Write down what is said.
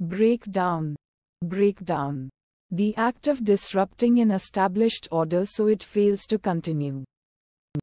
Breakdown. Breakdown. The act of disrupting an established order so it fails to continue.